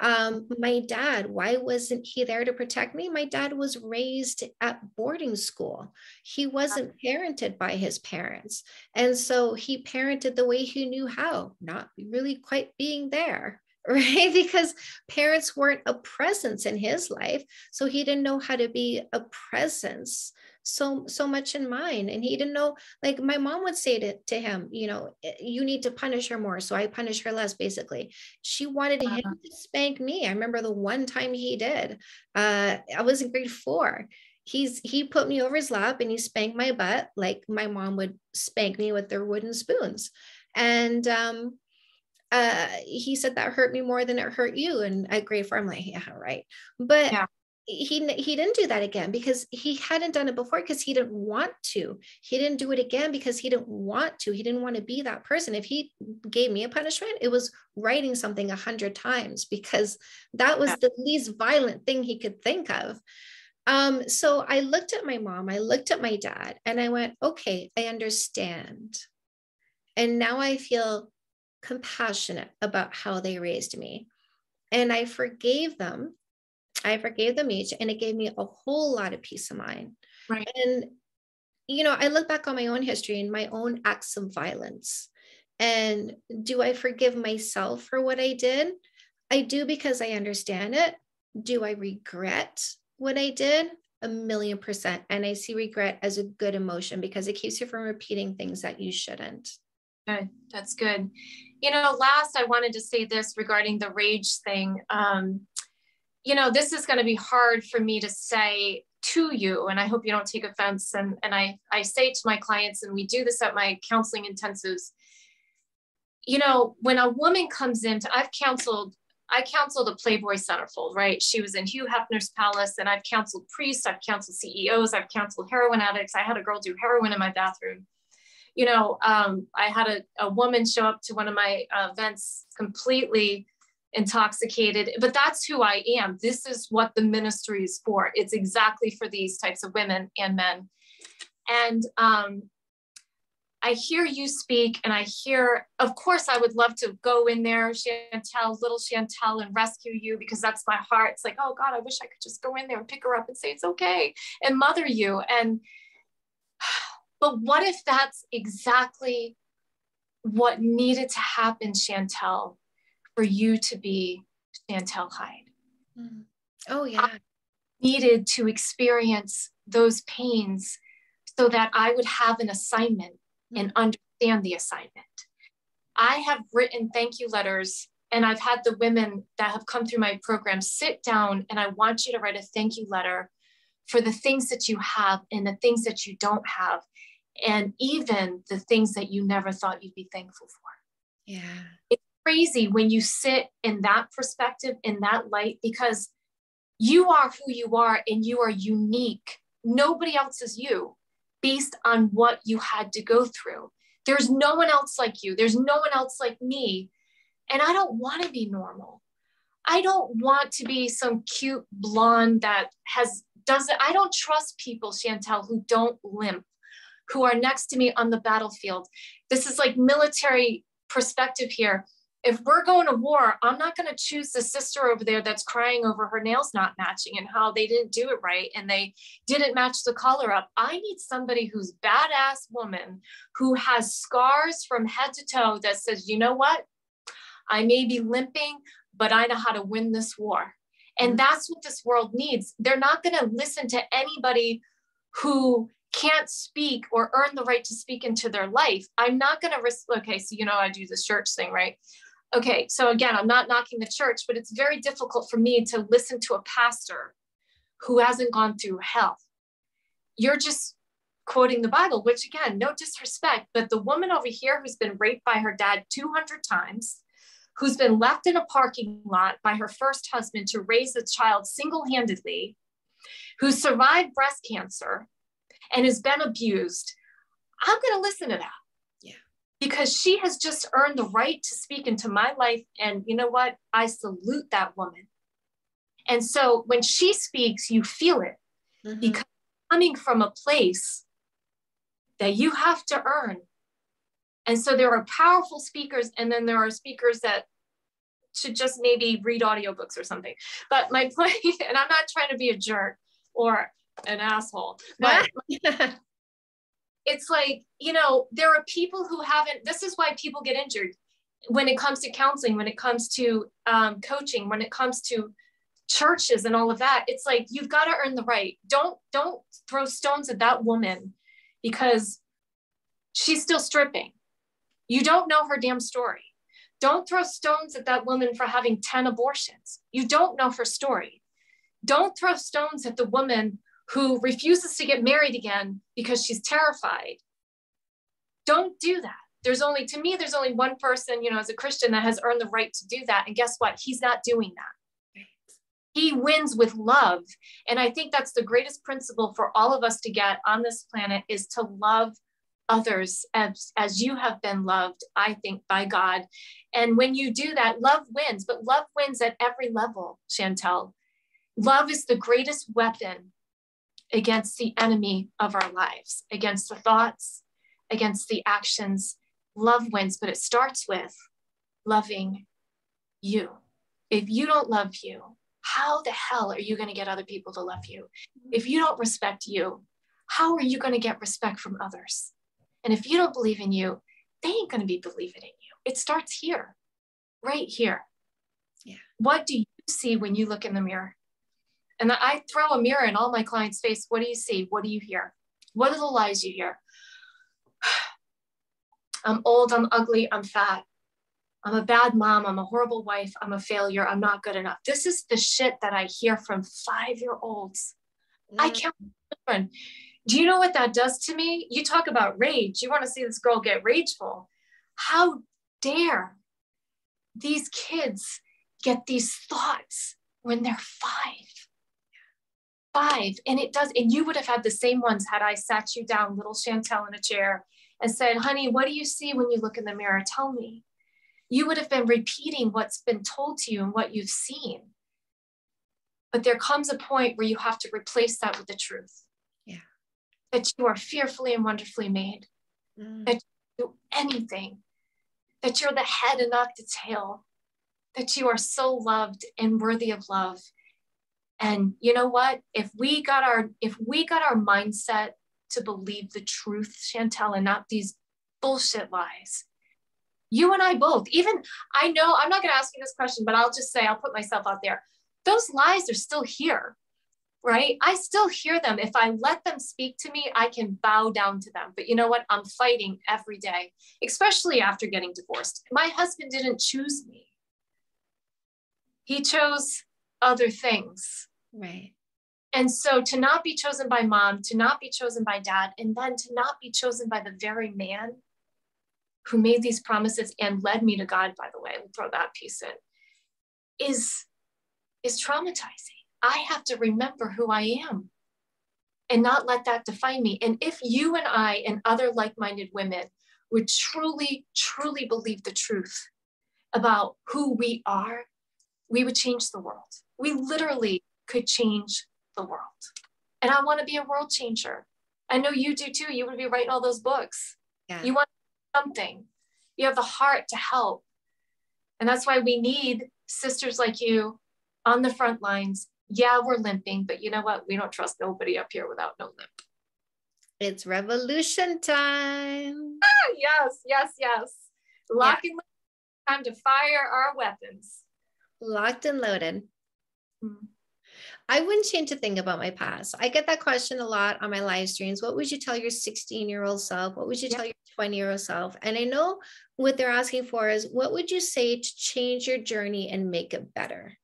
Um, my dad, why wasn't he there to protect me? My dad was raised at boarding school. He wasn't parented by his parents. And so he parented the way he knew how, not really quite being there. *laughs* right? Because parents weren't a presence in his life so he didn't know how to be a presence so so much in mine. And he didn't know like my mom would say to, to him you know eh, you need to punish her more so i punish her less basically. She wanted uh-huh. him to spank me. I remember the one time he did. Uh i was in grade four. He's he put me over his lap and he spanked my butt like my mom would spank me with their wooden spoons. And um uh, he said that hurt me more than it hurt you. And at grade four, I'm like, yeah, right. But yeah. he he didn't do that again because he hadn't done it before because he didn't want to. He didn't do it again because he didn't want to. He didn't want to be that person. If he gave me a punishment, it was writing something a hundred times because that was yeah. the least violent thing he could think of. Um, so I looked at my mom, I looked at my dad, and I went, okay, I understand. And now I feel compassionate about how they raised me. And I forgave them. I forgave them each, and it gave me a whole lot of peace of mind. Right. And, you know, I look back on my own history and my own acts of violence. And do I forgive myself for what I did? I do because I understand it. Do I regret what I did? A million percent. And I see regret as a good emotion because it keeps you from repeating things that you shouldn't. Good. That's good. You know, last I wanted to say this regarding the rage thing. Um, you know, this is going to be hard for me to say to you, and I hope you don't take offense. And, and I, I say to my clients, and we do this at my counseling intensives, you know, when a woman comes in, to, I've counseled, I counseled a Playboy centerfold, right? She was in Hugh Hefner's palace, and I've counseled priests, I've counseled CEOs, I've counseled heroin addicts. I had a girl do heroin in my bathroom you know, um, I had a, a woman show up to one of my uh, events completely intoxicated, but that's who I am. This is what the ministry is for. It's exactly for these types of women and men. And um, I hear you speak, and I hear, of course, I would love to go in there, Chantal, little Chantal, and rescue you because that's my heart. It's like, oh God, I wish I could just go in there and pick her up and say it's okay and mother you. And but what if that's exactly what needed to happen, Chantal, for you to be Chantal Heide? Mm. Oh, yeah. I needed to experience those pains so that I would have an assignment mm. and understand the assignment. I have written thank you letters and I've had the women that have come through my program sit down and I want you to write a thank you letter for the things that you have and the things that you don't have and even the things that you never thought you'd be thankful for. Yeah. It's crazy when you sit in that perspective, in that light, because you are who you are and you are unique. Nobody else is you based on what you had to go through. There's no one else like you, there's no one else like me. And I don't want to be normal. I don't want to be some cute blonde that has doesn't I don't trust people, Chantal, who don't limp who are next to me on the battlefield. This is like military perspective here. If we're going to war, I'm not going to choose the sister over there that's crying over her nails not matching and how they didn't do it right and they didn't match the collar up. I need somebody who's badass woman who has scars from head to toe that says, you know what? I may be limping, but I know how to win this war. And mm-hmm. that's what this world needs. They're not going to listen to anybody who can't speak or earn the right to speak into their life, I'm not going to risk. Okay, so you know, I do this church thing, right? Okay, so again, I'm not knocking the church, but it's very difficult for me to listen to a pastor who hasn't gone through hell. You're just quoting the Bible, which again, no disrespect, but the woman over here who's been raped by her dad 200 times, who's been left in a parking lot by her first husband to raise a child single handedly, who survived breast cancer, and has been abused, I'm going to listen to that. Yeah. Because she has just earned the right to speak into my life. And you know what? I salute that woman. And so when she speaks, you feel it. mm-hmm. because coming from a place that you have to earn. And so there are powerful speakers, and then there are speakers that should just maybe read audiobooks or something. But my *laughs* point, and I'm not trying to be a jerk or an asshole, but *laughs* it's like, you know, there are people who haven't, this is why people get injured when it comes to counseling, when it comes to um, coaching, when it comes to churches and all of that. It's like, you've got to earn the right. Don't, don't throw stones at that woman because she's still stripping. You don't know her damn story. Don't throw stones at that woman for having 10 abortions. You don't know her story. Don't throw stones at the woman who refuses to get married again because she's terrified. Don't do that. There's only, to me, there's only one person, you know, as a Christian that has earned the right to do that. And guess what? He's not doing that. He wins with love. And I think that's the greatest principle for all of us to get on this planet is to love others as, as you have been loved, I think, by God. And when you do that, love wins, but love wins at every level, Chantal. Love is the greatest weapon against the enemy of our lives, against the thoughts, against the actions. Love wins, but it starts with loving you. If you don't love you, how the hell are you going to get other people to love you? If you don't respect you, how are you going to get respect from others? And if you don't believe in you, they ain't going to be believing in you. It starts here, right here. Yeah. What do you see when you look in the mirror? And I throw a mirror in all my clients' face. What do you see? What do you hear? What are the lies you hear? *sighs* I'm old, I'm ugly, I'm fat. I'm a bad mom, I'm a horrible wife, I'm a failure, I'm not good enough. This is the shit that I hear from five year olds. Mm. I can't children. Do you know what that does to me? You talk about rage. You want to see this girl get rageful. How dare these kids get these thoughts when they're five? Five. And it does, and you would have had the same ones had I sat you down, little Chantal, in a chair and said, honey, what do you see when you look in the mirror? Tell me. You would have been repeating what's been told to you and what you've seen. But there comes a point where you have to replace that with the truth. Yeah. That you are fearfully and wonderfully made. Mm. That you do anything. That you're the head and not the tail. That you are so loved and worthy of love and you know what? If we got our if we got our mindset to believe the truth, Chantal, and not these bullshit lies, you and I both, even I know I'm not going to ask you this question, but I'll just say I'll put myself out there. Those lies are still here, right? I still hear them. If I let them speak to me, I can bow down to them. But you know what? I'm fighting every day, especially after getting divorced. My husband didn't choose me. He chose other things. Right. And so to not be chosen by mom, to not be chosen by dad, and then to not be chosen by the very man who made these promises and led me to God, by the way, we'll throw that piece in, is, is traumatizing. I have to remember who I am and not let that define me. And if you and I and other like minded women would truly, truly believe the truth about who we are, we would change the world. We literally could change the world. And I want to be a world changer. I know you do too. You would be writing all those books. Yeah. You want something. You have the heart to help. And that's why we need sisters like you on the front lines. Yeah, we're limping, but you know what? We don't trust nobody up here without no limp. It's revolution time. Ah, yes, yes, yes. Lock yeah. and load. Time to fire our weapons. Locked and loaded. Mm-hmm. I wouldn't change a thing about my past. I get that question a lot on my live streams. What would you tell your 16 year old self? What would you yeah. tell your 20 year old self? And I know what they're asking for is what would you say to change your journey and make it better?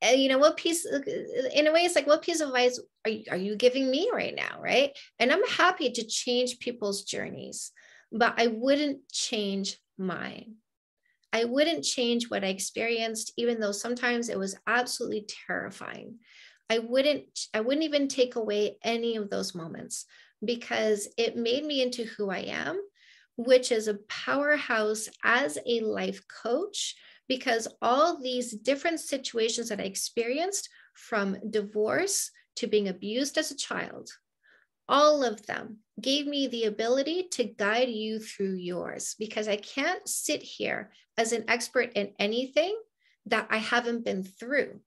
And you know what piece uh, in a way it's like what piece of advice are you, are you giving me right now right and i'm happy to change people's journeys but i wouldn't change mine I wouldn't change what I experienced, even though sometimes it was absolutely terrifying. I wouldn't, I wouldn't even take away any of those moments because it made me into who I am, which is a powerhouse as a life coach. Because all these different situations that I experienced from divorce to being abused as a child, all of them gave me the ability to guide you through yours because I can't sit here as an expert in anything that I haven't been through.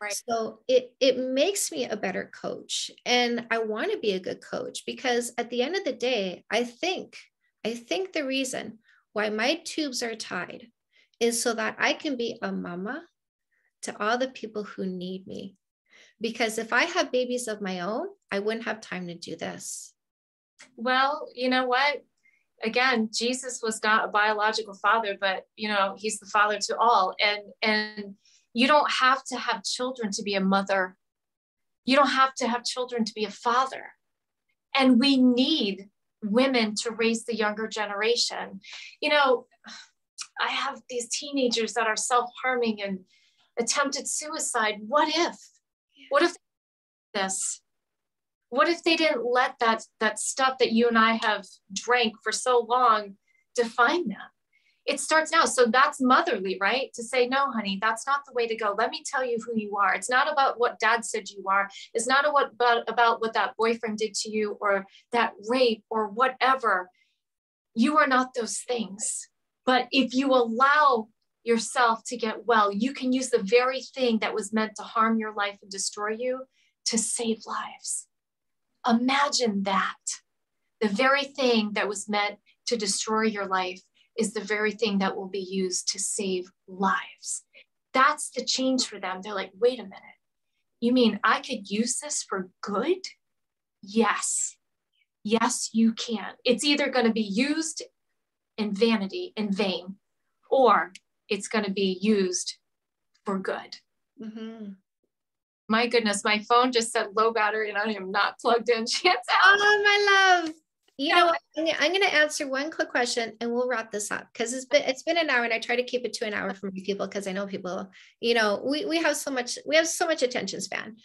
Right. So it it makes me a better coach and I want to be a good coach because at the end of the day I think I think the reason why my tubes are tied is so that I can be a mama to all the people who need me. Because if I have babies of my own, I wouldn't have time to do this. Well, you know what? Again, Jesus was not a biological father, but you know, he's the father to all. And and you don't have to have children to be a mother. You don't have to have children to be a father. And we need women to raise the younger generation. You know, I have these teenagers that are self-harming and attempted suicide. What if? What if this? What if they didn't let that that stuff that you and I have drank for so long define them? It starts now. So that's motherly, right? To say, no, honey, that's not the way to go. Let me tell you who you are. It's not about what dad said you are. It's not about, about what that boyfriend did to you or that rape or whatever. You are not those things. But if you allow yourself to get well, you can use the very thing that was meant to harm your life and destroy you to save lives. Imagine that. The very thing that was meant to destroy your life is the very thing that will be used to save lives. That's the change for them. They're like, wait a minute. You mean I could use this for good? Yes. Yes, you can. It's either going to be used in vanity, in vain, or it's going to be used for good. Mm-hmm. My goodness, my phone just said low battery and I am not plugged in. *laughs* Chance out. Oh, my love. You know, I'm going to answer one quick question and we'll wrap this up because it's been it's been an hour and I try to keep it to an hour for people because I know people, you know, we we have so much we have so much attention span.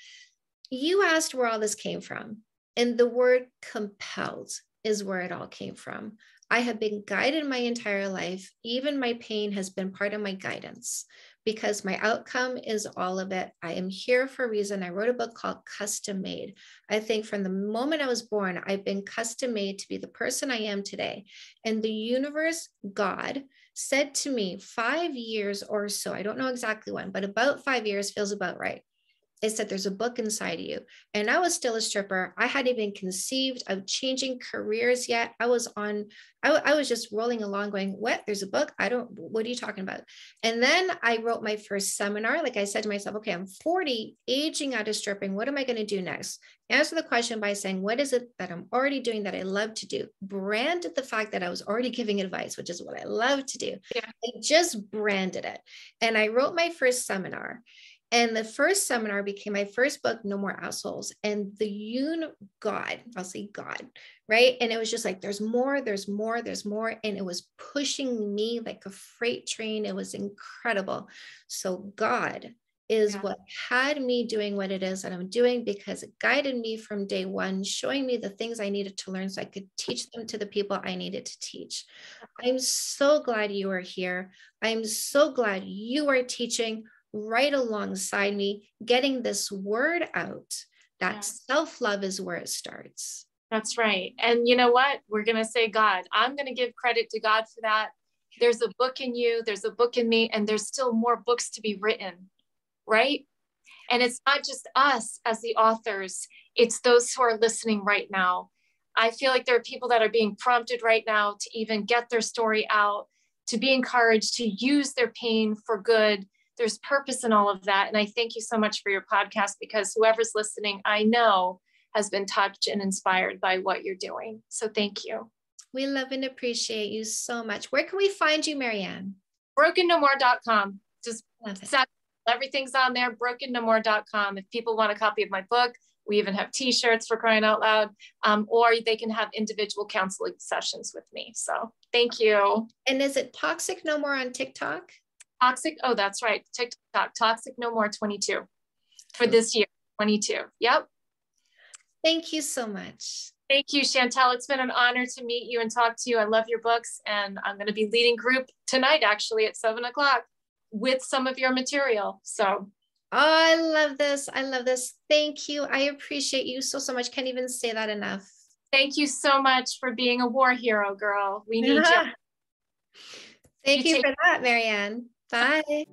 You asked where all this came from, and the word compelled is where it all came from. I have been guided my entire life. Even my pain has been part of my guidance because my outcome is all of it. I am here for a reason. I wrote a book called Custom Made. I think from the moment I was born, I've been custom made to be the person I am today. And the universe, God, said to me five years or so, I don't know exactly when, but about five years feels about right it that there's a book inside of you. And I was still a stripper. I hadn't even conceived of changing careers yet. I was on, I, I, was just rolling along going, what? There's a book? I don't, what are you talking about? And then I wrote my first seminar. Like I said to myself, okay, I'm 40, aging out of stripping. What am I going to do next? Answer the question by saying, what is it that I'm already doing that I love to do? Branded the fact that I was already giving advice, which is what I love to do. Yeah. I just branded it. And I wrote my first seminar. And the first seminar became my first book, No More Assholes. And the un God, I'll say God, right? And it was just like, there's more, there's more, there's more. And it was pushing me like a freight train. It was incredible. So God is yeah. what had me doing what it is that I'm doing because it guided me from day one, showing me the things I needed to learn so I could teach them to the people I needed to teach. I'm so glad you are here. I'm so glad you are teaching right alongside me, getting this word out that yeah. self love is where it starts. That's right. And you know what? We're going to say God. I'm going to give credit to God for that. There's a book in you, there's a book in me, and there's still more books to be written, right? And it's not just us as the authors, it's those who are listening right now. I feel like there are people that are being prompted right now to even get their story out, to be encouraged to use their pain for good, there's purpose in all of that. And I thank you so much for your podcast because whoever's listening, I know has been touched and inspired by what you're doing. So thank you. We love and appreciate you so much. Where can we find you, Marianne? BrokenNoMore.com. Just everything's on there, BrokenNoMore.com. If people want a copy of my book, we even have t-shirts for crying out loud, um, or they can have individual counseling sessions with me. So thank you. And is it Toxic No More on TikTok? Toxic, oh, that's right. TikTok, Toxic No More 22 for this year, 22. Yep. Thank you so much. Thank you, Chantal. It's been an honor to meet you and talk to you. I love your books, and I'm going to be leading group tonight, actually, at seven o'clock with some of your material. So Oh, I love this. I love this. Thank you. I appreciate you so, so much. Can't even say that enough. Thank you so much for being a war hero, girl. We need you. *laughs* Thank you, you for that, Marianne. Bye.